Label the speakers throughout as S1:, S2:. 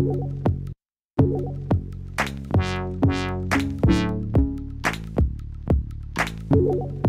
S1: Thank you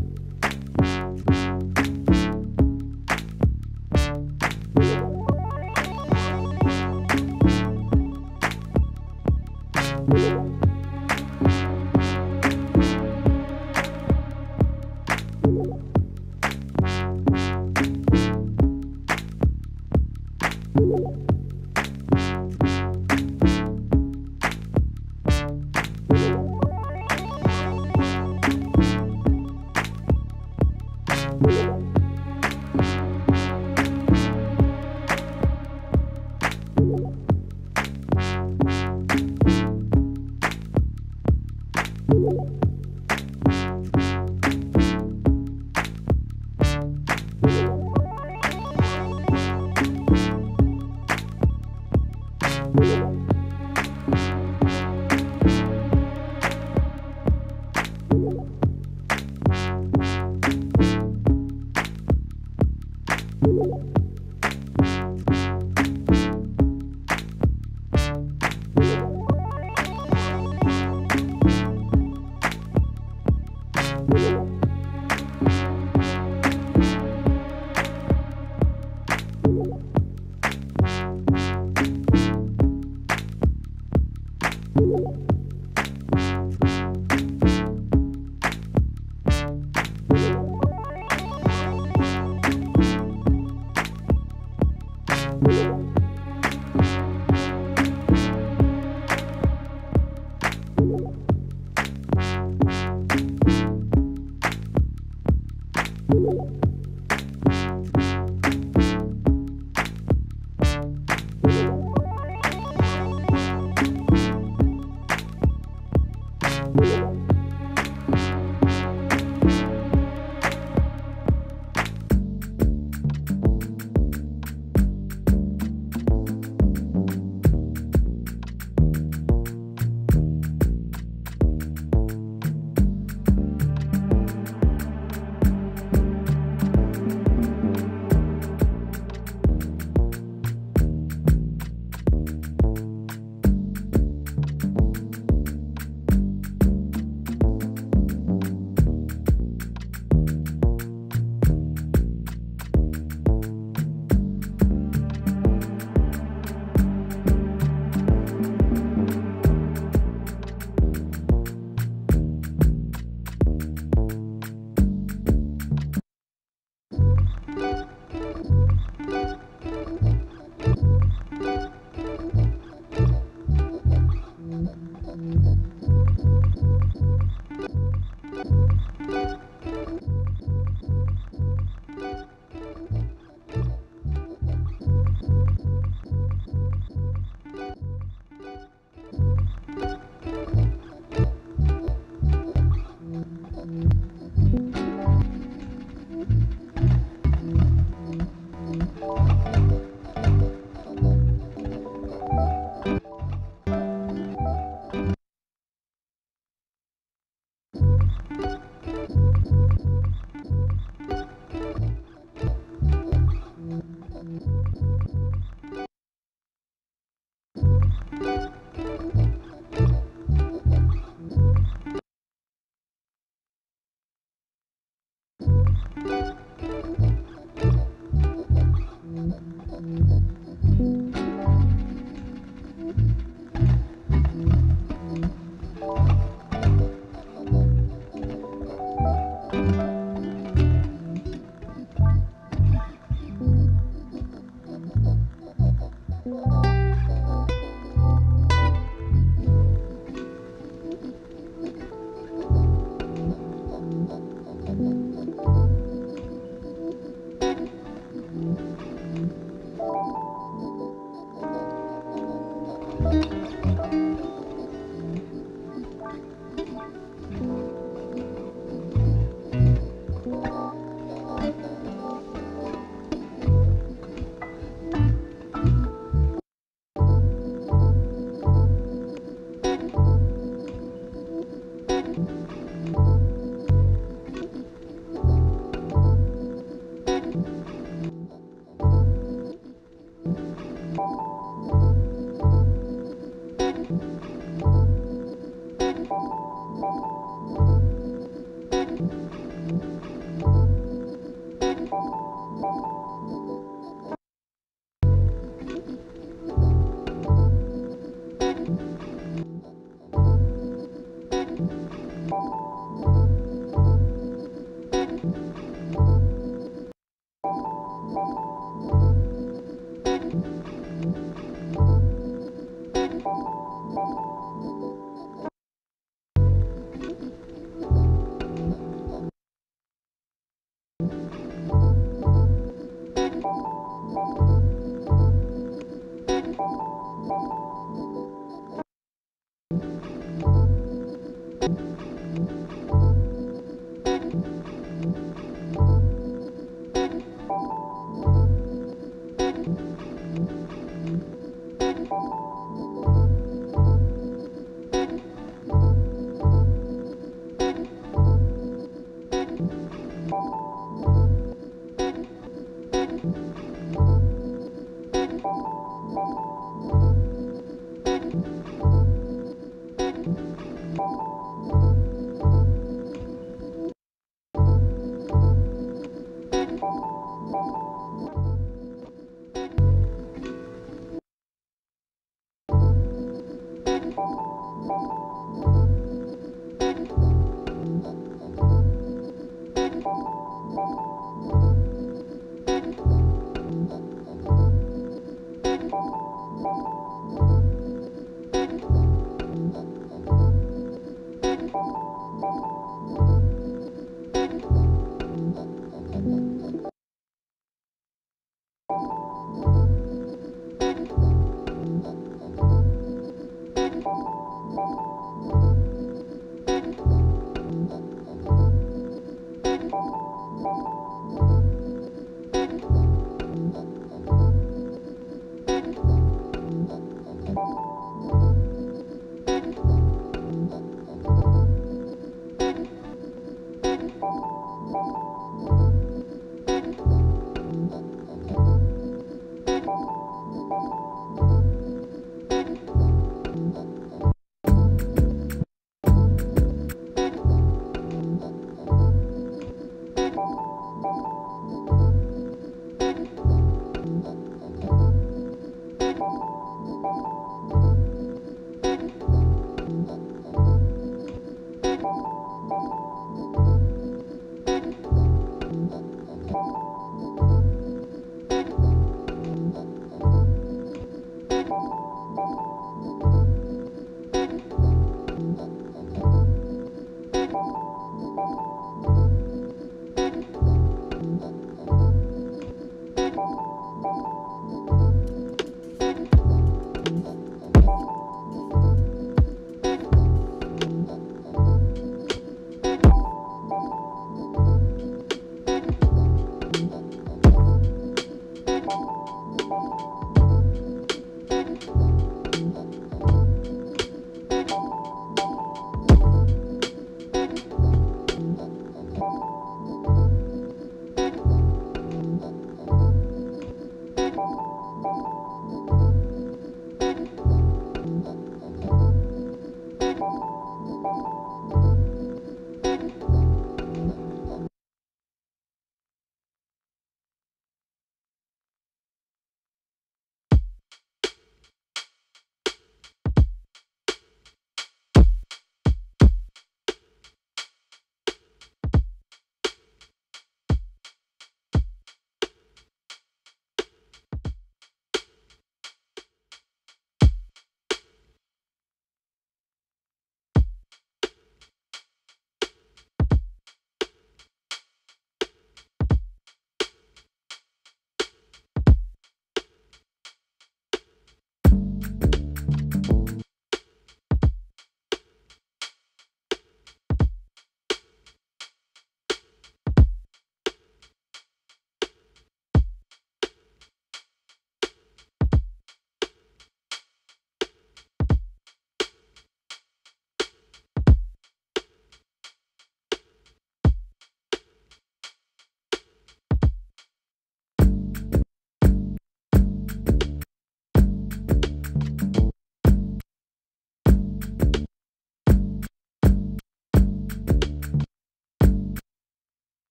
S1: Thank you.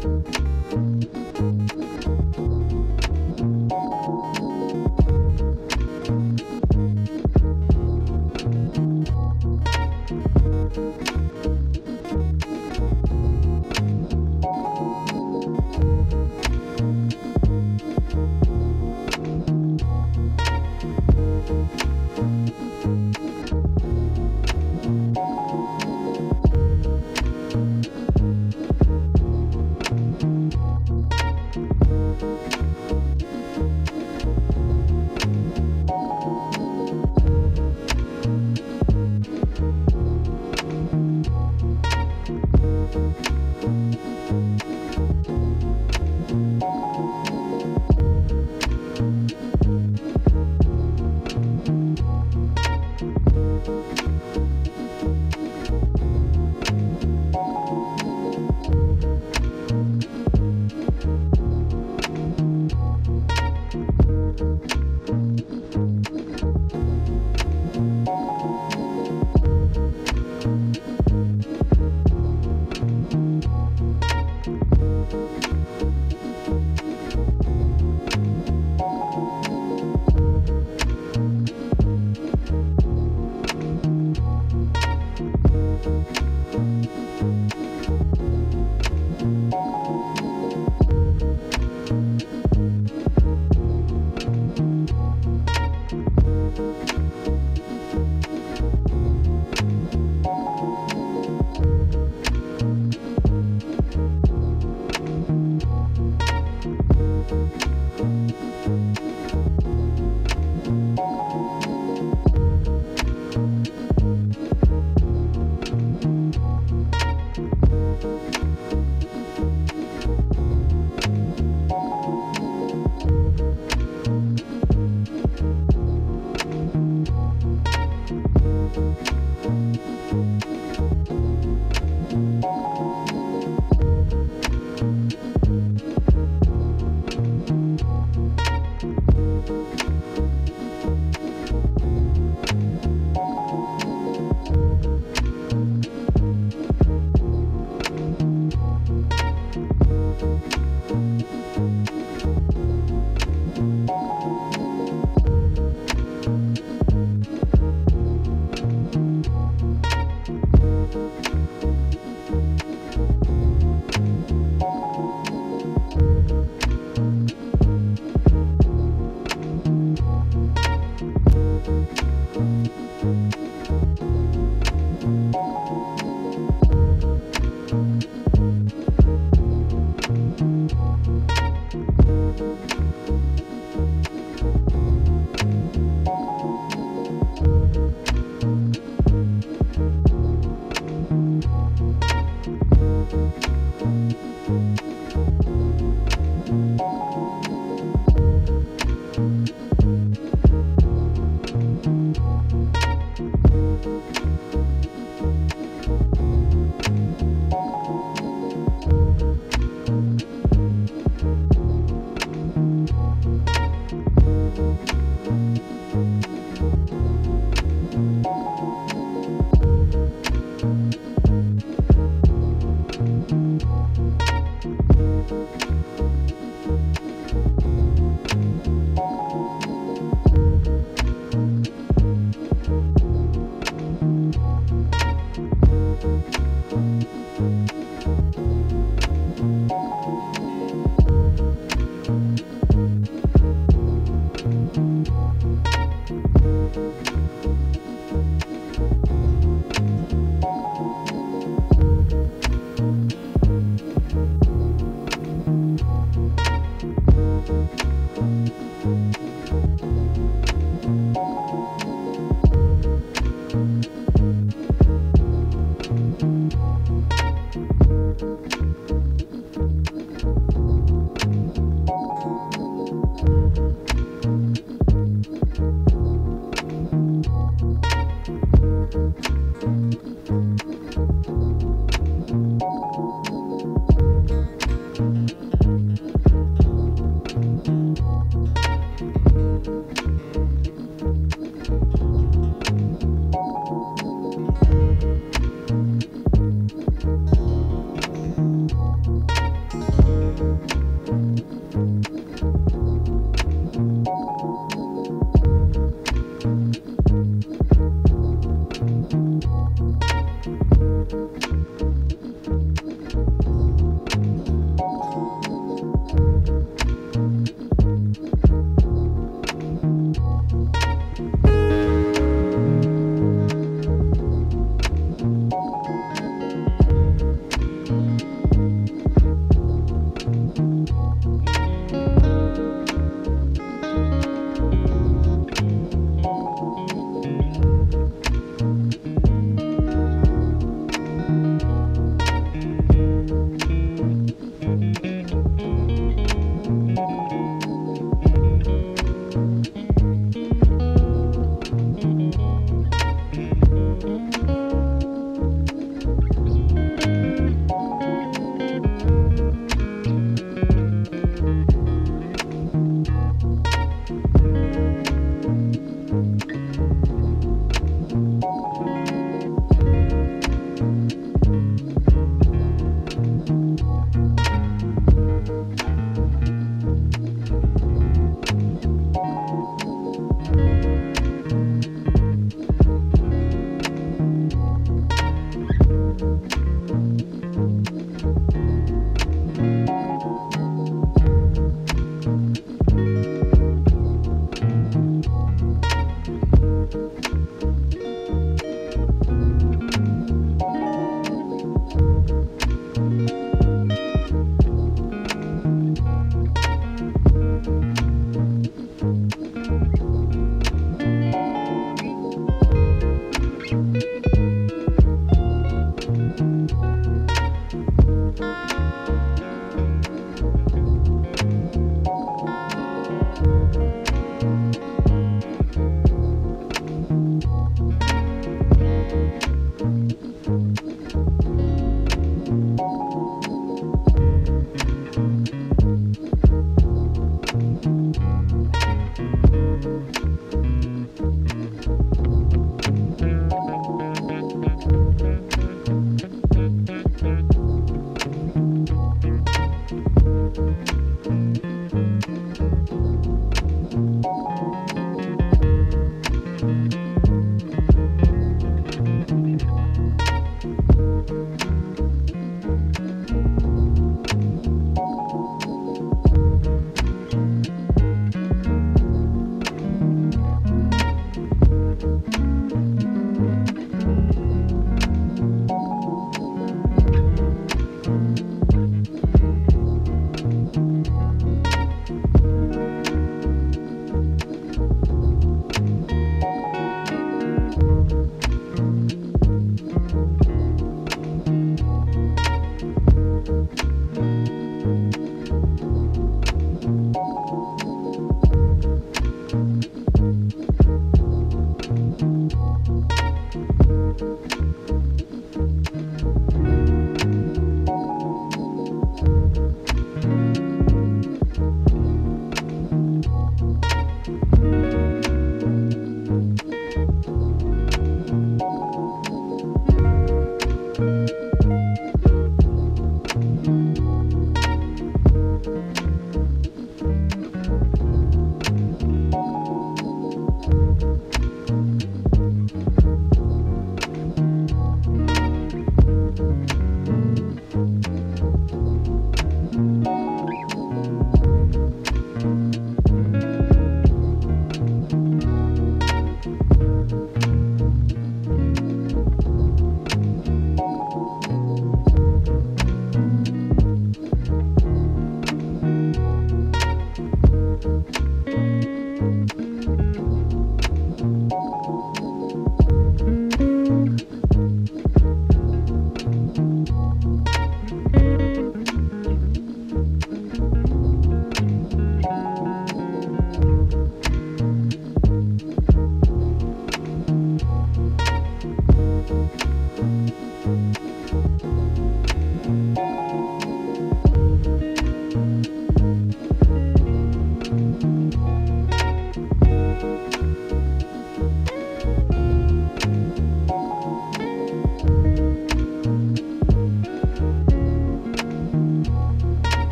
S1: thank you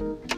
S1: you.